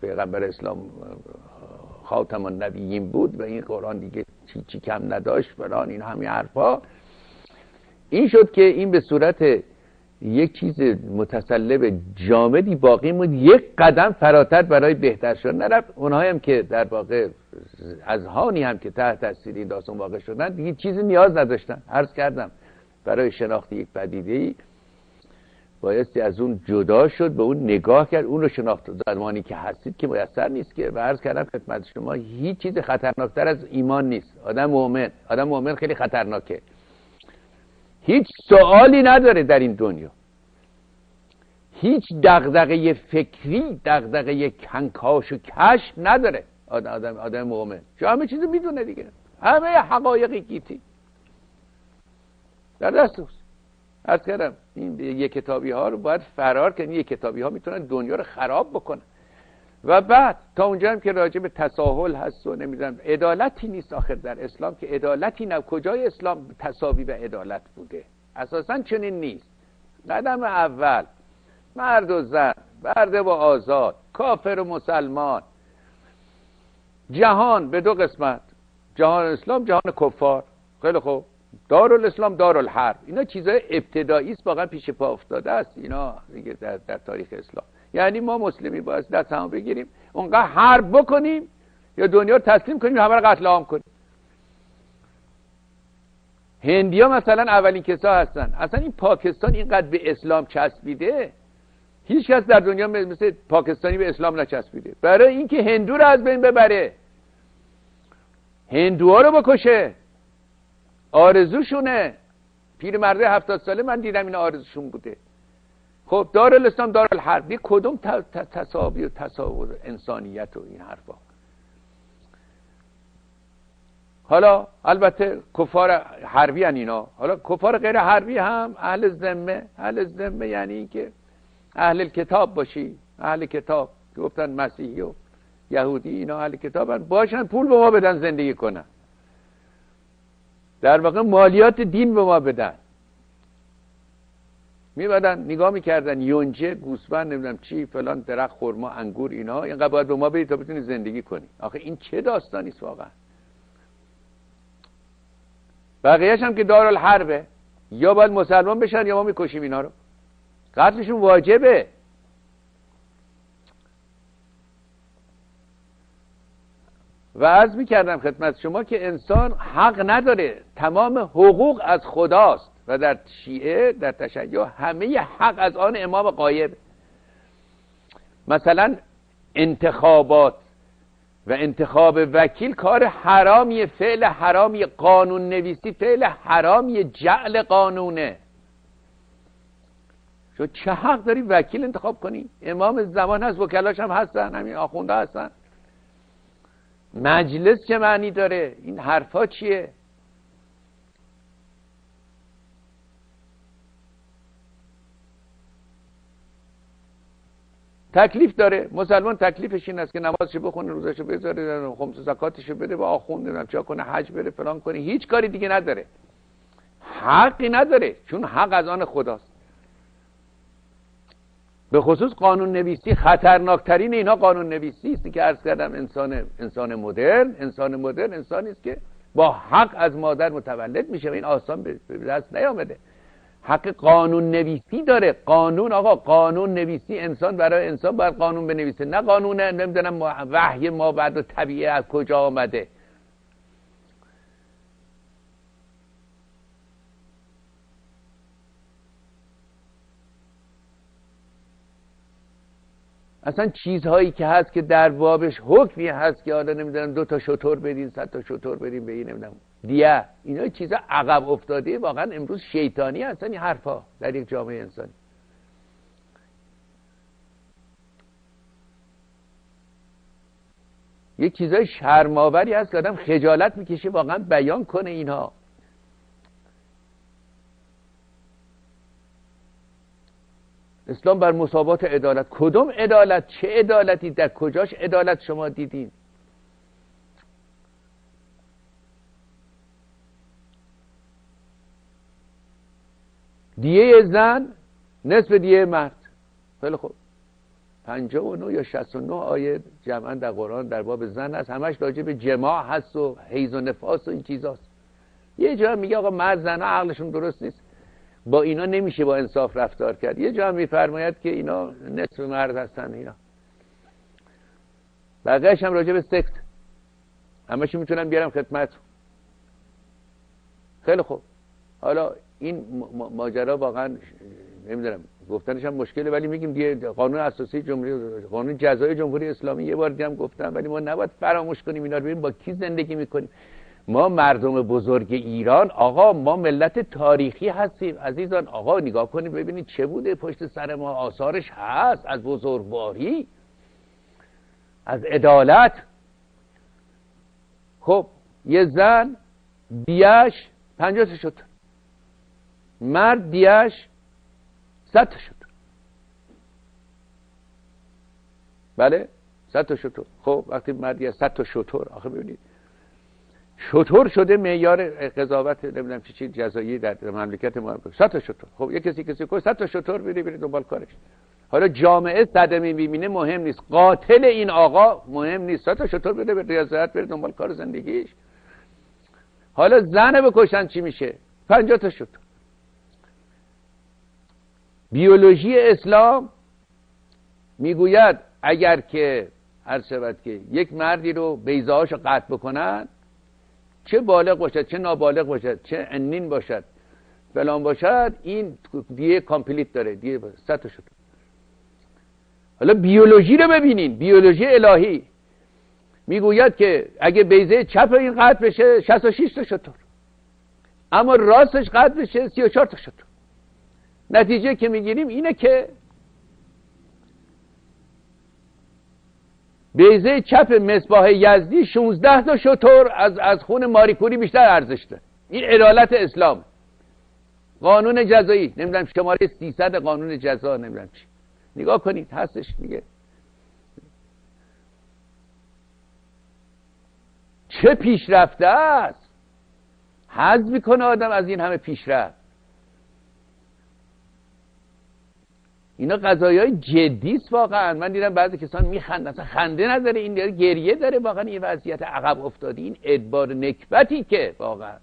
پیغمبر اسلام خاتم النبیین بود و این قرآن دیگه چی چی کم نداشت فلان این همین حرفا این شد که این به صورت یک چیز متسلب جامدی باقی بود یک قدم فراتر برای بهتر شدن نرفت. اونهایی هم که در واقع از هانی هم که تحت تاثیر این داستان واقع شدن دیگه چیزی نیاز نداشتن. عرض کردم برای شناخت یک پدیده ای بایستی از اون جدا شد به اون نگاه کرد اون رو شناخت زمانی که هستید که میسر نیست که و عرض کردم خدمت شما هیچ چیز خطرناکتر از ایمان نیست. آدم مؤمن آدم مؤمن خیلی خطرناکه. هیچ سوالی نداره در این دنیا. هیچ دغدغه فکری دغدغه کنکاش و کش نداره. آدم آدم آدم مؤمن. چون همه چیزو می‌دونه دیگه. همه حقایقی گیتی. در دست اوست از کردم این یک کتابی ها رو باید فرار کنی. یک کتابی ها می‌تونن دنیا رو خراب بکنن. و بعد تا اونجا هم که راجع به تساهل هست و نمی‌دونم عدالتی نیست آخر در اسلام که عدالتی نه. کجای اسلام تساوی به عدالت بوده؟ اساسا چنین نیست. قدم اول مرد و زن مرد و آزاد کافر و مسلمان. جهان به دو قسمت. جهان اسلام جهان کفار. خیلی خوب. دارالاسلام دارالحرب. اینا چیزای ابتدایی است واقعا پیش پا افتاده است. اینا دیگه در, در تاریخ اسلام. یعنی ما مسلمی باید دست هم بگیریم اونقدر حرب بکنیم یا دنیا رو تسلیم کنیم همه رو قتل عام کنیم. هندیا مثلا اولین کسا هستن. اصلا این پاکستان اینقدر به اسلام چسبیده هیچ کس در دنیا مثل پاکستانی به اسلام نچسبیده. برای اینکه هندو رو از بین ببره. هندوها رو بکشه. آرزوشونه. پیر مرده هفتاد ساله من دیدم این آرزوشون بوده. خب دار الاسلام دار الحرب کدوم تصابی و تصاور انسانیت و این حرفا. حالا البته کفار حربی هن اینا. حالا کفار غیر حربی هم اهل ذمه. اهل ذمه یعنی که اهل کتاب باشی. اهل کتاب. گفتن مسیحی و یهودی اینا اهل کتابن. باشن پول به ما بدن زندگی کنن. در واقع مالیات دین به ما بدن. میبدن نگاه می‌کردن یونجه گوسفند نمی‌دونم چی فلان درخت خرما انگور اینا اینقدر باید به ما بدید تا بتونی زندگی کنی آخه این چه داستانی است واقعا؟ بقیهش هم که دارالحربه یا باید مسلمان بشن یا ما می‌کشیم اینا رو. قتلشون واجبه. و عرض می‌کردم خدمت شما که انسان حق نداره. تمام حقوق از خداست و در شیعه در تشیع همه حق از آن امام قایب مثلا انتخابات و انتخاب وکیل کار حرامی فعل حرامی قانون نویسی فعل حرامی جعل قانونه. شو چه حق داری وکیل انتخاب کنی؟ امام زمان هست وکلاش هم هستن همین آخونده هستن. مجلس چه معنی داره؟ این حرفا چیه؟ تکلیف داره. مسلمان تکلیفش این است که نمازشو بخونه روزشو بذاره خمس زکاتشو بده با آخوند نمی‌دونم چا کنه حج بره فلان کنه. هیچ کاری دیگه نداره. حقی نداره چون حق از آن خداست. به خصوص قانون نویسی خطرناکترین اینها قانون نویسی است که عرض کردم انسان انسان مدرن انسان مدرن انسانی است که با حق از مادر متولد میشه و این آسان به دست نیامده. حق قانون نویسی داره. قانون آقا قانون نویسی انسان برای انسان باید قانون بنویسه نه قانون نمی‌دونم وحی ما بعد و طبیعه از کجا آمده. اصلا چیزهایی که هست که در بابش حکمی هست که حالا نمی‌دونم دو تا شطور بدین صد تا شطور بدین به این نمی‌دونم. دیه. اینا چیزا عقب افتاده واقعا امروز شیطانی هستن این حرفا در یک جامعه انسانی. یک چیزای شرماوری هست که آدم خجالت می‌کشه واقعا بیان کنه اینها. اسلام بر مساوات عدالت. کدوم عدالت؟ چه عدالتی؟ در کجاش عدالت شما دیدین؟ دیه زن نصف دیه مرد. خیلی خوب. نو یا نو آیه جمعا در قرآن در باب زن هست. همش راجع به جماع هست و حیز و نفاس و این چیزاست. یه جا میگه آقا مرد زن عقلشون درست نیست. با اینا نمیشه با انصاف رفتار کرد. یه جا میفرماید که اینا نصف مرد هستن اینا. بقیهش هم راجع به سکت. همش می‌تونم بیارم خدمت خیلی خوب. حالا این ماجرا واقعا نمی‌دونم گفتنش هم مشکله ولی میگیم دیگه قانون اساسی جمهوری قانون جزای جمهوری اسلامی یه بار دیگه هم گفتم ولی ما نباید فراموش کنیم اینا رو ببینیم با کی زندگی می‌کنیم. ما مردم بزرگ ایران آقا ما ملت تاریخی هستیم. عزیزان آقا نگاه کنید ببینید چه بوده. پشت سر ما آثارش هست. از بزرگواری از عدالت. خب یه زن دیش پنجاه شد. مرد دیش صد شد. بله؟ صد تا شطور خب وقتی مرد صد تا شطور آخه ببینید. شطور شده معیار قضاوت نمی‌دونم چی چی جزایی در مملکت ما. صد تا شطور. خب یه کسی کسی کو صد تا شطور بری بری دنبال کارش. حالا جامعه صدمه می‌بینه مهم نیست. قاتل این آقا مهم نیست. صد تا شطور بده به ریاضت بره دنبال کار زندگیش. حالا زن بکشن چی میشه؟ 50 تا شطور. بیولوژی اسلام می‌گوید اگر که هر شود که یک مردی رو بیضه رو قطع بکنن چه بالغ باشد چه نابالغ باشد چه عنین باشد. فلان باشد این دیه complete داره دیه ست شد. حالا بیولوژی رو ببینین بیولوژی الهی. می‌گوید که اگه بیضه چپ این قطع بشه 66 تا شتر اما راستش قطع بشه 34 تا شطور نتیجه که می‌گیریم اینه که بیزه چپ مصباح یزدی 16 تا شطور از از خون ماریکوری بیشتر ارزش داره این عدالت اسلام. قانون جزایی. نمی‌دونم شماره 300 قانون جزا نمی‌دونم چی. نگاه کنید هستش میگه چه پیشرفته است؟ حد می‌کنه آدم از این همه پیشرفت. اینا قضایی های جدی است واقعا. من دیدم بعضی کسان میخندن. اصلا خنده نداره این داره گریه داره. واقعا این وضعیت عقب افتادی این ادبار نکبتی که واقعا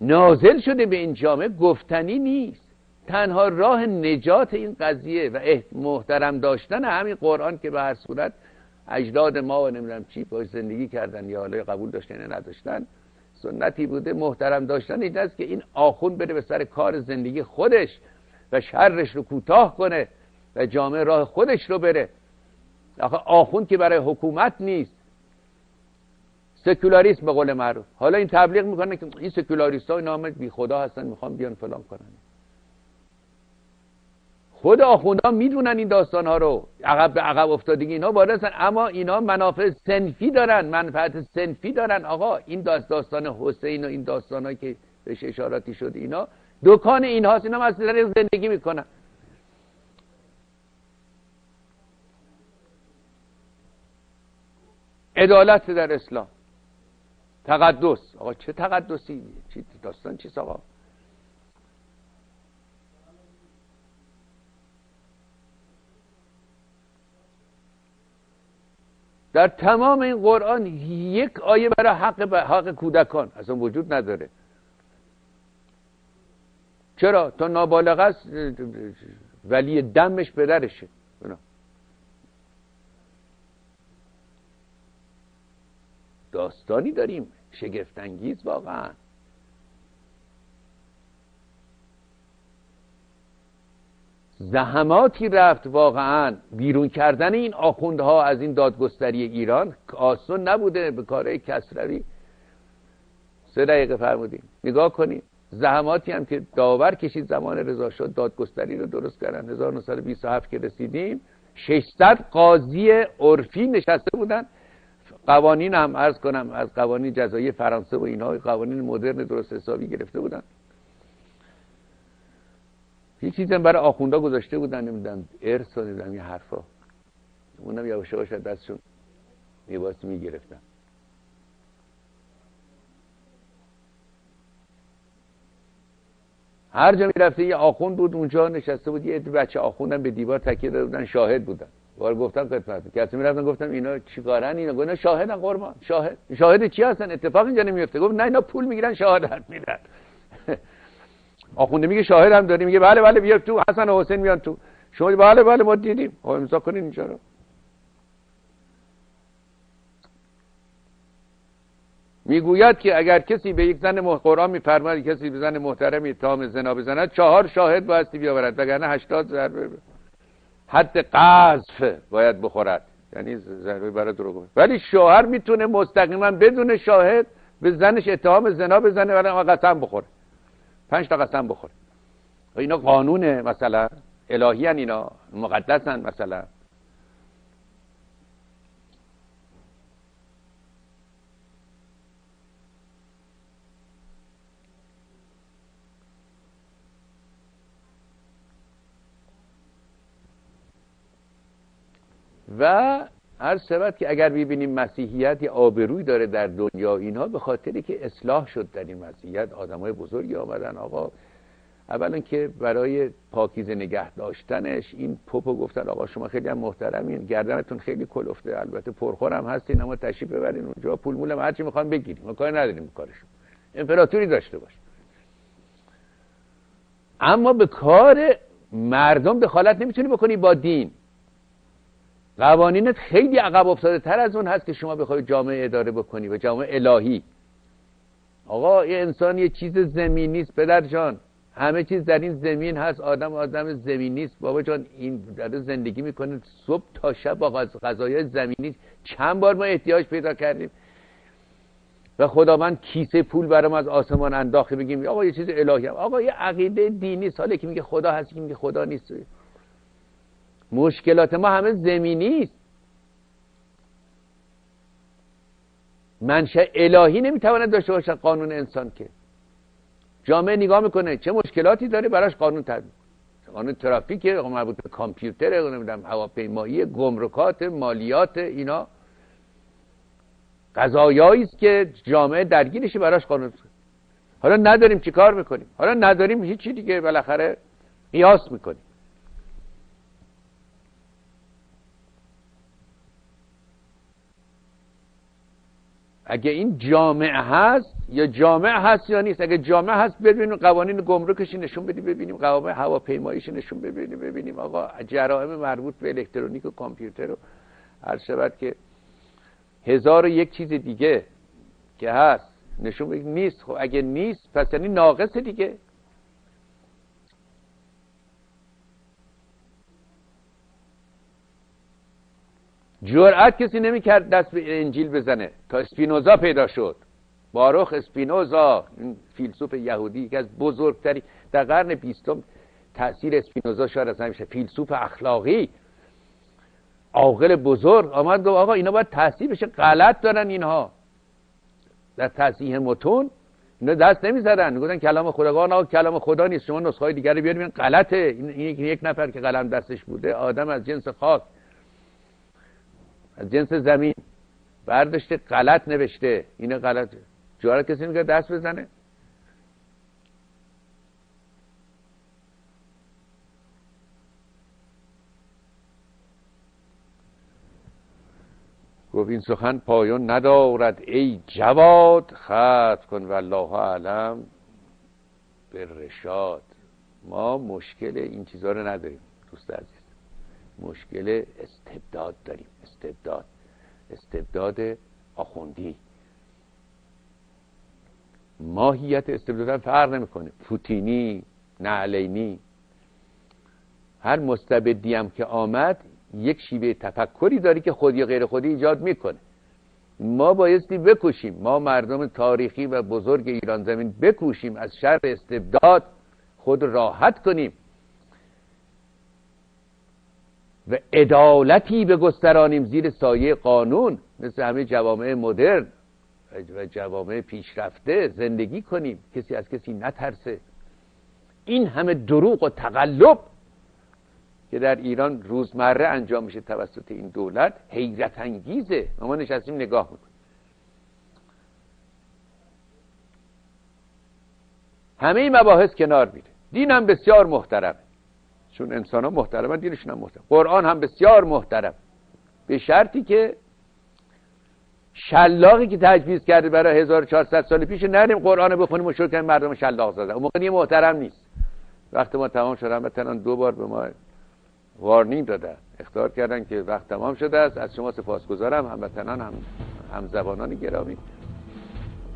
نازل شده به این جامعه گفتنی نیست. تنها راه نجات این قضیه و محترم داشتن همین قرآن که به هر صورت اجداد ما و نمی‌دونم چی باش زندگی کردن یا حالا قبول داشتن یا نداشتن سنتی بوده محترم داشتن این است که این آخون بره به سر کار زندگی خودش. و شرش رو کوتاه کنه و جامعه راه خودش رو بره. آخه آخوند که برای حکومت نیست. سکولاریسم به قول معروف. حالا این تبلیغ می‌کنه که این سکولاریست های نام بی خدا هستن می‌خوام بیان فلان کنن. خود آخوندها می‌دونن این داستان ها رو. عقب به عقب افتادگی اینا وارد اما اینا منافع سنفی دارن منفعت سنفی دارن. آقا این داستان حسین و این داستان که بهش اشاراتی شد اینا دکان این هاست اینا از زندگی می‌کنن عدالت در اسلام. تقدس. آقا چه تقدسی؟ چی داستان چیست آقا؟ در تمام این قرآن یک آیه برای حق, حق کودکان. اصلا وجود نداره. چرا؟ تا نابالغ است ولی دمش پدرشه داستانی داریم. شگفتانگیز واقعا. زحماتی رفت واقعا. بیرون کردن این آخوندها از این دادگستری ایران آسون نبوده به کارهای کسروی. سه دقیقه فرمودیم. نگاه کنیم. زحماتی هم که داور کشید زمان رضا شد دادگستری رو درست کردن. 1927 که رسیدیم 600 قاضی عرفی نشسته بودن. قوانین هم عرض کنم از قوانین جزایی فرانسه و اینها قوانین مدرن درست حسابی گرفته بودن. یه چیزی برای آخوندا گذاشته بودن نمی‌دونم ارث و نمی‌دونم یه حرفا. اونم یواش یواش دستشون میباس می‌گرفتن. هر جا می‌رفته یه آخوند بود اونجا نشسته بود یه بچه آخوندن به دیوار تکیه داده بودن شاهد بودن. بار گفتم خدمت کسی می‌رفتن گفتم اینا چیکارن؟ اینا گفتن شاهدن قربان شاهد. شاهد چی هستن؟ اتفاق اینجا نمیفته گفت نه اینا پول می‌گیرن شهادت میدن <laughs> آخونده میگه شاهد هم داریم میگه بله بله بیا تو حسن و حسین میان تو. شما بله بله ما دیدیم. امضا کنین اینجا رو. می‌گوید که اگر کسی به یک زن قرآن میفرماید کسی به زن محترمی اتهام زنا بزند چهار شاهد بایستی بیاورد وگرنه هشتاد ضربه حد قذف باید بخورد. یعنی ضربه برای دروغ ولی شوهر می‌تونه مستقیما بدون شاهد به زنش اتهام زنا بزنه ولی قسم بخوره. پنج تا قسم بخوره. اینا قانونه مثلا الهی اینا مقدسن مثلا. و هر شود که اگر ببینیم مسیحیت یه آبروی داره در دنیا اینها به خاطری که اصلاح شد در این مسیحیت های بزرگی آمدن. آقا اولا که برای پاکیزه نگه داشتنش این پوپو گفتن آقا شما خیلی هم محترمین گردنتون خیلی کلفته. البته پرخورم هستین اما تشریف ببرین اونجا. پول مولم هرچی می‌خوان بگیریم. ما کاری نداریم کارشون. امپراتوری داشته باش. اما به کار مردم دخالت نمی‌تونی بکنی با دین. قوانینت خیلی عقب افتاده تر از اون هست که شما بخوای جامعه اداره بکنی و جامعه الهی. آقا یه انسان یه چیز زمینی است پدر جان. همه چیز در این زمین هست. آدم آدم زمینی است بابا جان این داره زندگی می‌کنه صبح تا شب با غذای زمینی. چند بار ما احتیاج پیدا کردیم. و خداوند کیسه پول برام از آسمان انداخته. بگیم آقا یه چیز الهی هم. آقا یه عقیده دینی. ساله که میگه خدا هست که میگه خدا نیست. مشکلات ما همه زمینی است. منشأ الهی نمی‌تواند داشته باشد قانون انسان که. جامعه نگاه می‌کنه چه مشکلاتی داره براش قانون تدبیر قانون ترافیک مربوط به کامپیوتر نمی‌دونم هواپیمایی گمرکات مالیات اینا. قضایایی است که جامعه درگیرشه براش قانون حالا نداریم چیکار می‌کنیم؟ حالا نداریم هیچی دیگه بالاخره قیاس می‌کنیم. اگه این جامعه هست یا جامعه هست یا نیست. اگه جامعه هست ببینیم قوانین گمرکش نشون بدیم ببینیم قوانین هواپیماییش نشون ببینیم ببینیم آقا جرائم مربوط به الکترونیک و کامپیوتر رو هر شود که هزار و یک چیز دیگه که هست نشون بدیم. نیست. خب اگه نیست پس یعنی ناقص دیگه. جرأت کسی نمی‌کرد دست به انجیل بزنه. تا اسپینوزا پیدا شد. باروخ اسپینوزا این فیلسوف یهودی که از بزرگتری در قرن بیستم تاثیر اسپینوزا شاید از همیشه فیلسوف اخلاقی. عاقل بزرگ آمد گفت آقا اینا باید تحصیل بشه. غلط دارن اینها. در تصحیح متون اینا دست نمی‌زدن. می‌گفتن کلام خداگاه آقا کلام خدا نیست. شما نسخه های دیگری بیارید غلطه. این یک نفر که قلم دستش بوده آدم از جنس خاک از جنس زمین. برداشته غلط نوشته. اینه غلطه جوار کسی میگه دست بزنه؟ گفت این سخن پایان ندارد. ای جواد خط کن والله اعلم به رشاد. ما مشکل این چیزها رو نداریم دوست عزیز. مشکل استبداد داریم. استبداد استبداد آخوندی. ماهیت استبداد فرق نمی‌کنه. پوتینی نعلینی هر مستبدی هم که آمد یک شیوه تفکری داری که خودی غیر خودی ایجاد می‌کنه. ما بایستی بکوشیم. ما مردم تاریخی و بزرگ ایران زمین بکوشیم از شر استبداد خود راحت کنیم. و عدالتی به گسترانیم زیر سایه قانون مثل همه جوامع مدرن و جوامع پیشرفته زندگی کنیم. کسی از کسی نترسه. این همه دروغ و تقلب که در ایران روزمره انجام میشه توسط این دولت حیرت انگیزه. ما نشستیم نگاه می‌کنیم. همه این مباحث کنار میره. دینم بسیار محترمه. چون انسان ها محترمن دینشون هم محترم. قرآن هم بسیار محترم. به شرطی که شلاقی که تجویز کرده برای 1400 سال پیش نریم قرآن بخونیم و شروع کنیم مردم شلاق زدن اون موقع محترم نیست. وقت ما تمام شد. همه دو بار به ما وارنینگ دادن اختار کردن که وقت تمام شده است. از شما سپاسگزارم. هموطنان هم هم زبانان گرامی.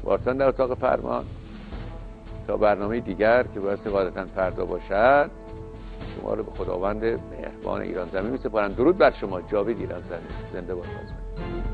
وارتان در اتاق فرمان. تا برنامه دیگر که باید قاعدتا فردا باشد. شما رو به خداوند مهربان ایران زمین می سپارم درود بر شما. جاوید ایران زمین. زنده باشید